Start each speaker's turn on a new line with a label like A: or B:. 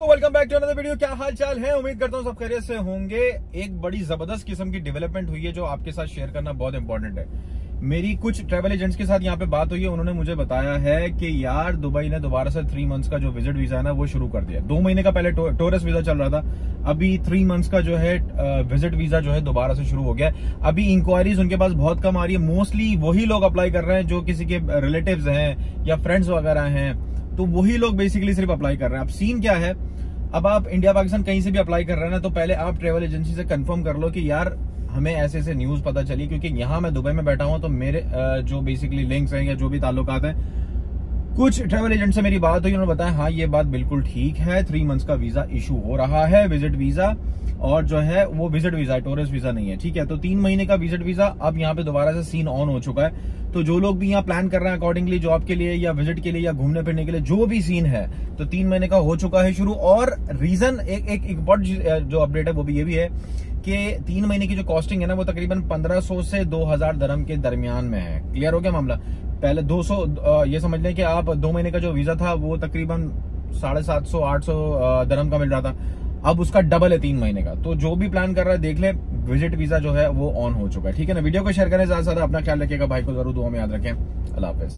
A: Welcome back to another video क्या हाल चाल है? उम्मीद करता हूँ सब खैरियत से होंगे। एक बड़ी ज़बरदस्त किस्म की डेवलपमेंट हुई है जो आपके साथ शेयर करना बहुत इंपॉर्टेंट है। मेरी कुछ ट्रेवल एजेंट्स के साथ यहाँ पे बात हुई है। उन्होंने मुझे बताया है कि यार, दुबई ने दोबारा से थ्री मंथ्स का जो विज़िट वीज़ा है ना, वो शुरू कर दिया। दो महीने का पहले टूरिस्ट वीज़ा चल रहा था। अभी थ्री मंथ्स का जो है विज़िट वीज़ा जो है, दोबारा से शुरू हो गया अभी इंक्वायरीज उनके पास बहुत कम आ रही है। मोस्टली वही लोग अप्लाई कर रहे हैं जो किसी के रिलेटिव हैं या फ्रेंड्स वगैरह हैं। तो वही लोग बेसिकली सिर्फ़ अप्लाई कर रहे हैं। अब सीन क्या है? अब आप इंडिया पाकिस्तान कहीं से भी अप्लाई कर रहे हैं ना तो पहले आप ट्रेवल एजेंसी से कंफर्म कर लो कि यार, हमें ऐसे ऐसे न्यूज़ पता चली, क्योंकि यहाँ मैं दुबई में बैठा हूँ तो मेरे जो बेसिकली लिंक्स हैं या जो भी ताल्लुकात हैं कुछ ट्रेवल एजेंट से मेरी बात हुई, उन्होंने बताया हाँ ये बात बिल्कुल ठीक है थ्री मंथ्स का वीज़ा इशू हो रहा है विज़िट वीज़ा और जो है, वो विज़िट वीज़ा टूरिस्ट वीज़ा नहीं है, ठीक है? तो तीन महीने का विज़िट वीज़ा अब यहाँ पे दोबारा से सीन ऑन हो चुका है। तो जो लोग भी यहाँ प्लान कर रहे हैं अकॉर्डिंगली जॉब के लिए या विज़िट के लिए या घूमने फिरने के लिए, जो भी सीन है तो तीन महीने का हो चुका है शुरू। और रीजन एक एक इम्पोर्टेंट जो अपडेट है, वो भी ये भी है कि तीन महीने की जो कॉस्टिंग है ना, वो तकरीबन 1500 से 2000 दरम के दरमियान में है। क्लियर हो गया मामला? पहले 200 ये समझ लें कि आप दो महीने का जो वीज़ा था, वो तकरीबन साढ़े सात सौ, आठ सौ दरम का मिल रहा था। अब उसका डबल है तीन महीने का। तो जो भी प्लान कर रहा है, देख ले विज़िट वीज़ा जो है, वो ऑन हो चुका है। ठीक है ना? वीडियो को शेयर करें ज़्यादा से ज़्यादा अपना ख्याल रखिएगा। भाई को ज़रूर दुआ में याद रखें। अल्लाह हाफिज।